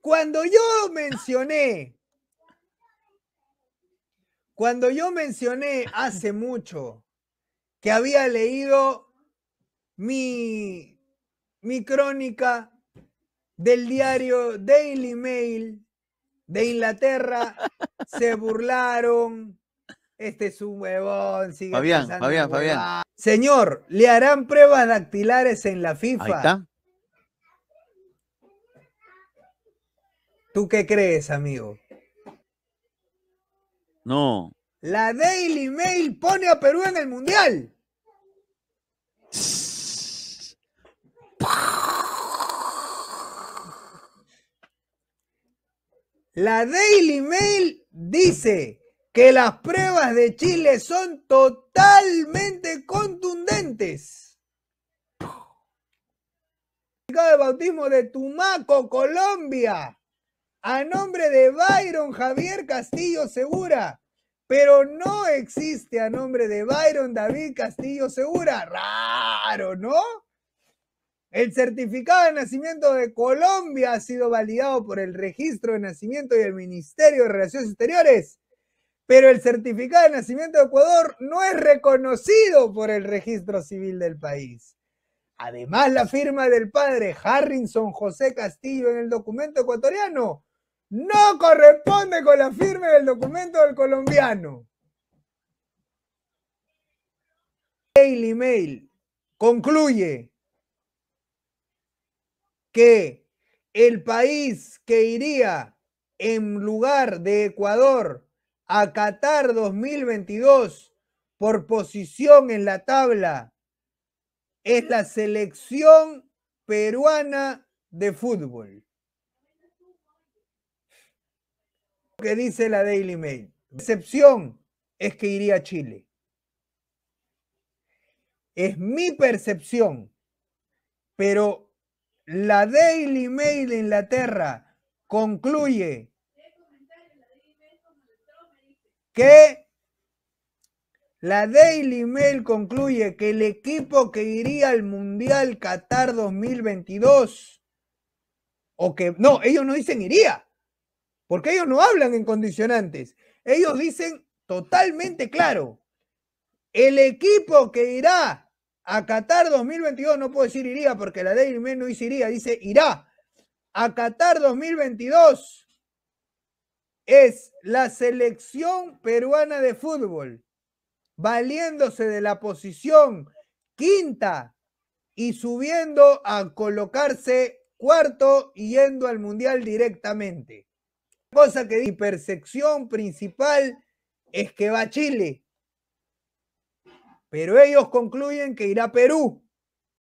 Cuando yo mencioné, cuando yo mencioné hace mucho que había leído mi, mi crónica del diario Daily Mail de Inglaterra, se burlaron. Este es un huevón. Sigue Fabián, Fabián, Fabián. Señor, ¿le harán pruebas dactilares en la FIFA? Ahí está. ¿Tú qué crees, amigo? No. La Daily Mail pone a Perú en el Mundial. La Daily Mail dice que las pruebas de Chile son totalmente contundentes. De bautismo de Tumaco, Colombia, a nombre de Byron Javier Castillo Segura, pero no existe a nombre de Byron David Castillo Segura. Raro, ¿no? El certificado de nacimiento de Colombia ha sido validado por el registro de nacimiento y el Ministerio de Relaciones Exteriores, pero el certificado de nacimiento de Ecuador no es reconocido por el registro civil del país. Además, la firma del padre Harrison José Castillo en el documento ecuatoriano no corresponde con la firma del documento del colombiano. Daily Mail concluye que el país que iría en lugar de Ecuador a Qatar 2022 por posición en la tabla es la selección peruana de fútbol. Que dice la Daily Mail. Percepción es que iría a Chile. Es mi percepción, pero la Daily Mail de Inglaterra concluye que la Daily Mail concluye que el equipo que iría al Mundial Qatar 2022 o que no, ellos no dicen iría, porque ellos no hablan en condicionantes. Ellos dicen totalmente claro, el equipo que irá a Qatar 2022, no puedo decir iría porque la Mail no dice iría, dice irá a Qatar 2022 es la selección peruana de fútbol, valiéndose de la posición quinta y subiendo a colocarse cuarto y yendo al mundial directamente. Cosa que mi percepción principal es que va a Chile. Pero ellos concluyen que irá a Perú.